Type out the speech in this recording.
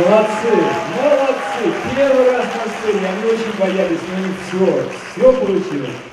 Молодцы, молодцы. Первый раз на сцене, а они очень боялись, но у них все, все получилось.